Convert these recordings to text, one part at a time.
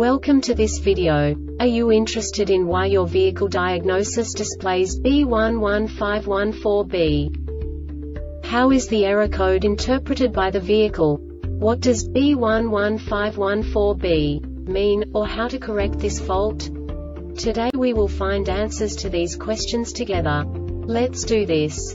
Welcome to this video. Are you interested in why your vehicle diagnosis displays B11514B? How is the error code interpreted by the vehicle? What does B11514B mean, or how to correct this fault? Today we will find answers to these questions together. Let's do this.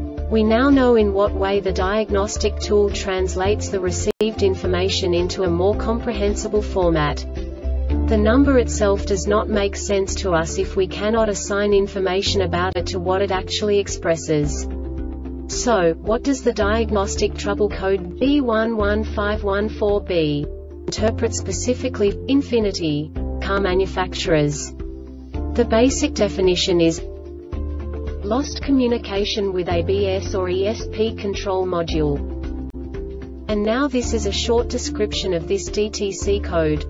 We now know in what way the diagnostic tool translates the received information into a more comprehensible format. The number itself does not make sense to us if we cannot assign information about it to what it actually expresses. So, what does the diagnostic trouble code B11514B interpret specifically, Infiniti, car manufacturers? The basic definition is, Lost communication with ABS or ESP control module. And now this is a short description of this DTC code.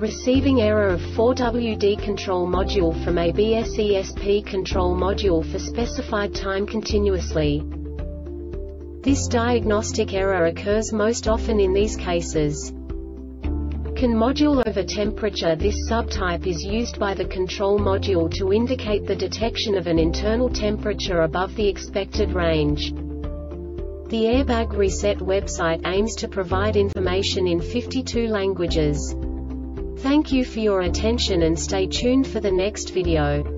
Receiving error of 4WD control module from ABS ESP control module for specified time continuously. This diagnostic error occurs most often in these cases. CAN module over temperature This subtype is used by the control module to indicate the detection of an internal temperature above the expected range. The Airbag Reset website aims to provide information in 52 languages. Thank you for your attention and stay tuned for the next video.